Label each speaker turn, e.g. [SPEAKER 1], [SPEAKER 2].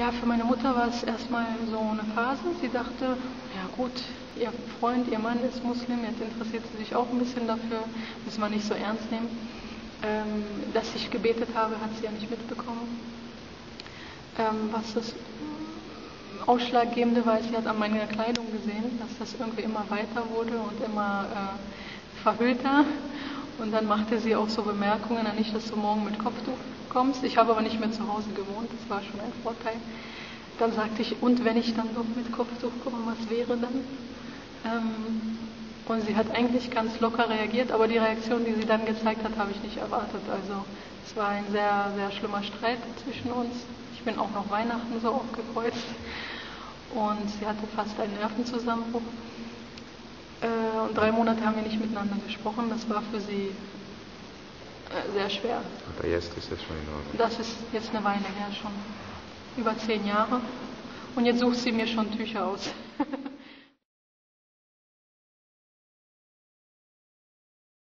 [SPEAKER 1] Ja, für meine Mutter war es erstmal so eine Phase. Sie dachte, ja gut, ihr Freund, ihr Mann ist Muslim, jetzt interessiert sie sich auch ein bisschen dafür, müssen wir nicht so ernst nehmen. Ähm, dass ich gebetet habe, hat sie ja nicht mitbekommen. Ähm, was das Ausschlaggebende war, sie hat an meiner Kleidung gesehen, dass das irgendwie immer weiter wurde und immer äh, verhüllter. Und dann machte sie auch so Bemerkungen, nicht, dass du morgen mit Kopftuch kommst. Ich habe aber nicht mehr zu Hause gewohnt, das war schon ein Vorteil. Dann sagte ich, und wenn ich dann doch mit Kopftuch komme, was wäre dann? Ähm, und sie hat eigentlich ganz locker reagiert, aber die Reaktion, die sie dann gezeigt hat, habe ich nicht erwartet. Also es war ein sehr, sehr schlimmer Streit zwischen uns. Ich bin auch noch Weihnachten so aufgekreuzt und sie hatte fast einen Nervenzusammenbruch. Äh, und drei Monate haben wir nicht miteinander gesprochen. Das war für sie äh, sehr schwer.
[SPEAKER 2] Aber jetzt ist das schon in Ordnung.
[SPEAKER 1] Das ist jetzt eine Weile her schon. Über zehn Jahre. Und jetzt sucht sie mir schon Tücher aus.